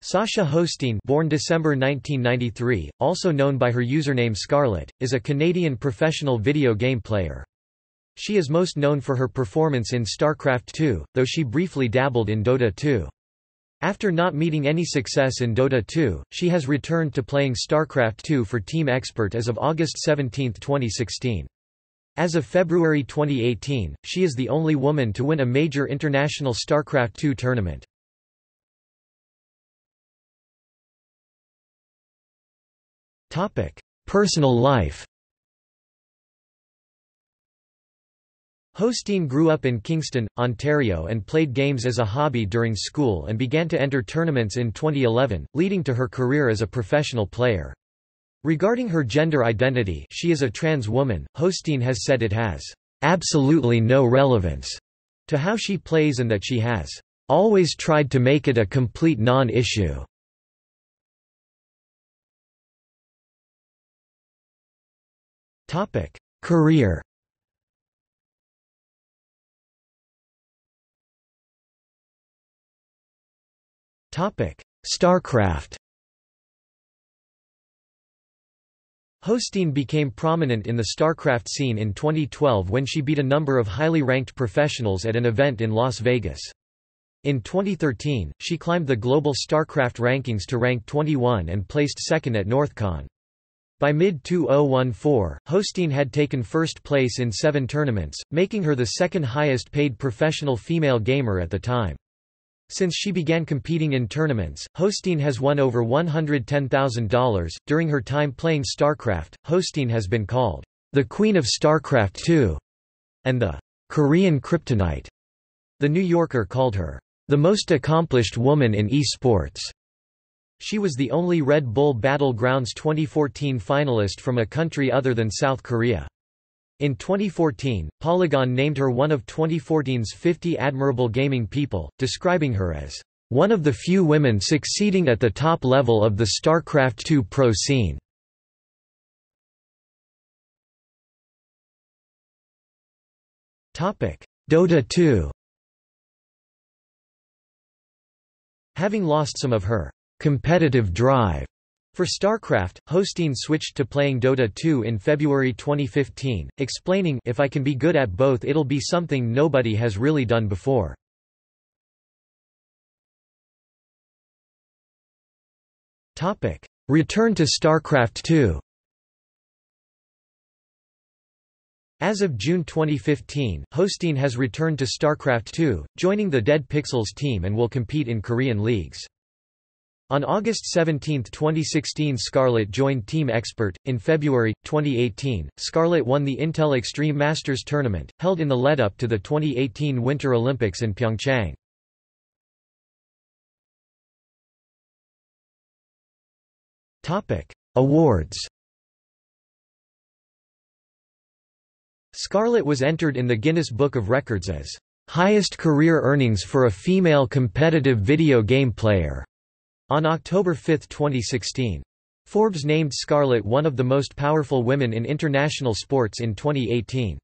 Sasha Hostyn born December 1993, also known by her username Scarlett, is a Canadian professional video game player. She is most known for her performance in StarCraft II, though she briefly dabbled in Dota 2. After not meeting any success in Dota 2, she has returned to playing StarCraft II for Team Expert as of August 17, 2016. As of February 2018, she is the only woman to win a major international StarCraft II tournament. Personal life Hostyn grew up in Kingston, Ontario and played games as a hobby during school and began to enter tournaments in 2011, leading to her career as a professional player. Regarding her gender identity she is a trans woman, Hostyn has said it has "...absolutely no relevance," to how she plays and that she has "...always tried to make it a complete non-issue." Topic: Career. Topic: StarCraft. Hostyn became prominent in the StarCraft scene in 2012 when she beat a number of highly ranked professionals at an event in Las Vegas. In 2013, she climbed the global StarCraft rankings to rank 21 and placed second at NorthCon. By mid-2014, Hostyn had taken first place in seven tournaments, making her the second highest paid professional female gamer at the time. Since she began competing in tournaments, Hostyn has won over $110,000. During her time playing StarCraft, Hostyn has been called the Queen of StarCraft II and the Korean Kryptonite. The New Yorker called her the most accomplished woman in esports. She was the only Red Bull Battlegrounds 2014 finalist from a country other than South Korea. In 2014, Polygon named her one of 2014's 50 admirable gaming people, describing her as one of the few women succeeding at the top level of the StarCraft II pro scene. Dota 2 Having lost some of her competitive drive for StarCraft, Hostyn switched to playing Dota 2 in February 2015, explaining if I can be good at both it'll be something nobody has really done before. Return to StarCraft 2 As of June 2015, Hostyn has returned to StarCraft 2, joining the Dead Pixels team and will compete in Korean leagues. On August 17, 2016 Scarlett joined Team Expert. In February, 2018, Scarlett won the Intel Extreme Masters tournament, held in the lead-up to the 2018 Winter Olympics in Pyeongchang. Awards Scarlett was entered in the Guinness Book of Records as highest career earnings for a female competitive video game player on October 5, 2016. Forbes named Scarlett one of the most powerful women in international sports in 2018.